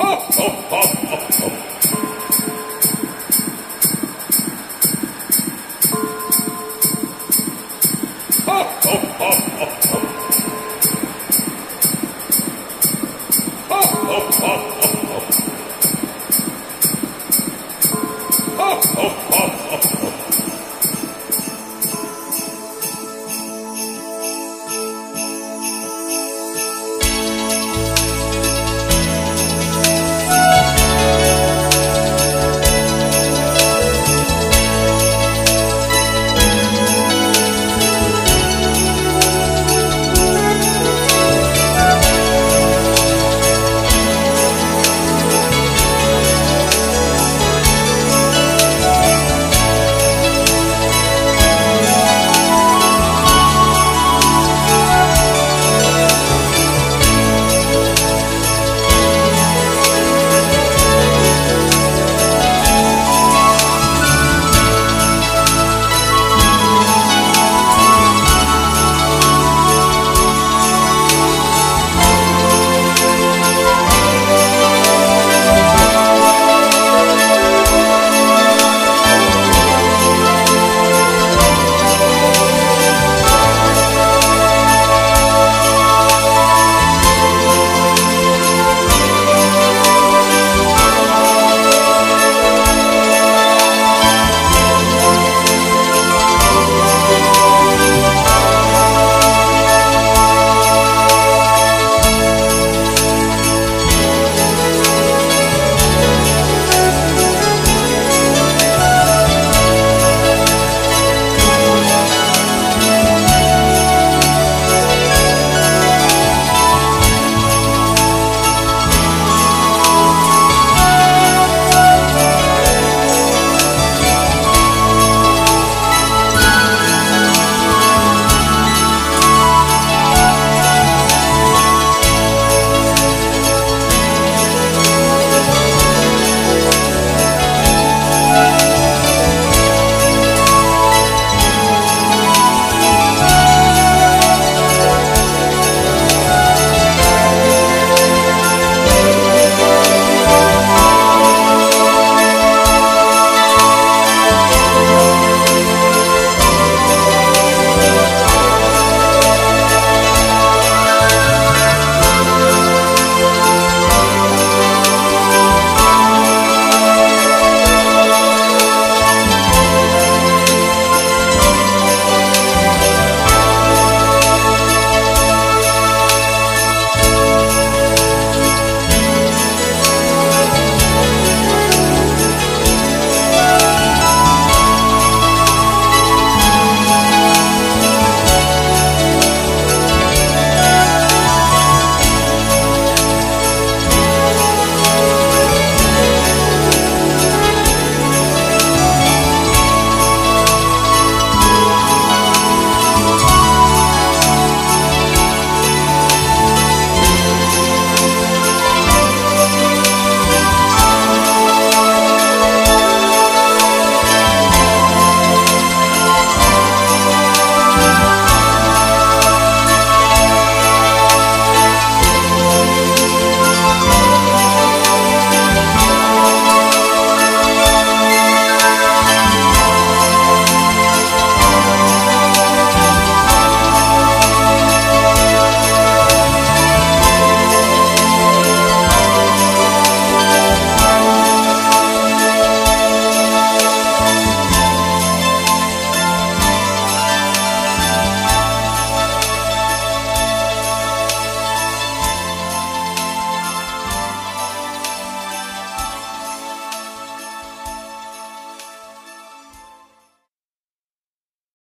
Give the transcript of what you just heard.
Oh, oh, oh, oh.